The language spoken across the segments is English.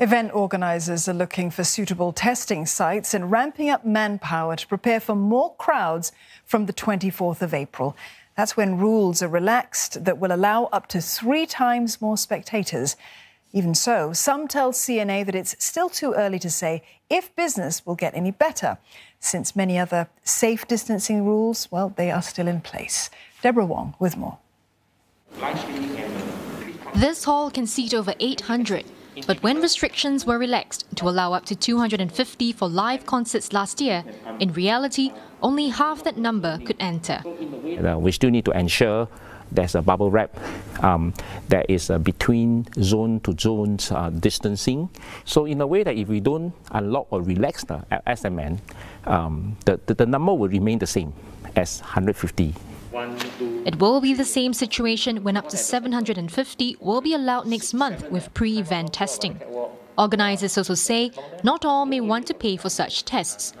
Event organisers are looking for suitable testing sites and ramping up manpower to prepare for more crowds from the 24th of April. That's when rules are relaxed that will allow up to three times more spectators. Even so, some tell CNA that it's still too early to say if business will get any better, since many other safe distancing rules, well, they are still in place. Deborah Wong with more. This hall can seat over 800. But when restrictions were relaxed to allow up to 250 for live concerts last year, in reality, only half that number could enter. Uh, we still need to ensure there's a bubble wrap, um, there is a between zone to zone uh, distancing. So in a way that if we don't unlock or relax the SMM, um, the, the, the number will remain the same as 150. It will be the same situation when up to 750 will be allowed next month with pre event testing. Organisers also say not all may want to pay for such tests.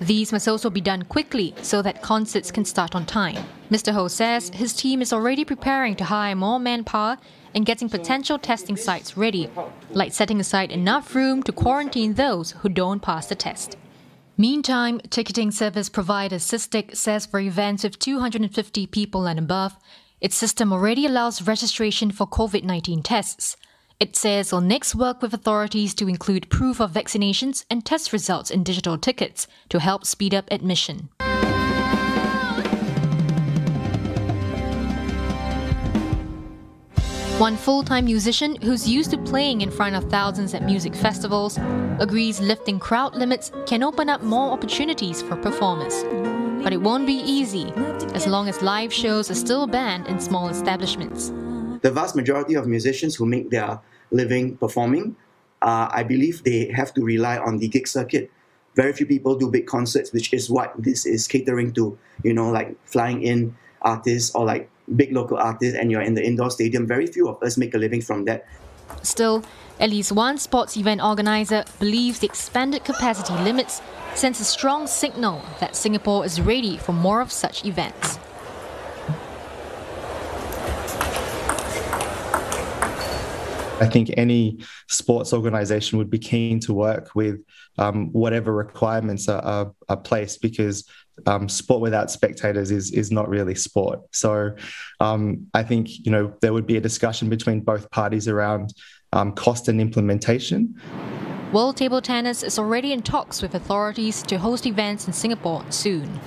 These must also be done quickly so that concerts can start on time. Mr. Ho says his team is already preparing to hire more manpower and getting potential testing sites ready, like setting aside enough room to quarantine those who don't pass the test. Meantime, ticketing service provider SISTIC says for events with 250 people and above, its system already allows registration for COVID 19 tests. It says it'll next work with authorities to include proof of vaccinations and test results in digital tickets to help speed up admission. One full time musician who's used to playing in front of thousands at music festivals agrees lifting crowd limits can open up more opportunities for performers. But it won't be easy, as long as live shows are still banned in small establishments. The vast majority of musicians who make their living performing, uh, I believe they have to rely on the gig circuit. Very few people do big concerts, which is what this is catering to, you know, like flying in artists or like big local artists and you're in the indoor stadium, very few of us make a living from that. Still, at least one sports event organizer believes the expanded capacity limits sends a strong signal that Singapore is ready for more of such events. I think any sports organization would be keen to work with um, whatever requirements are, are, are placed because um, sport without spectators is is not really sport. So um, I think you know there would be a discussion between both parties around um, cost and implementation. World Table Tennis is already in talks with authorities to host events in Singapore soon.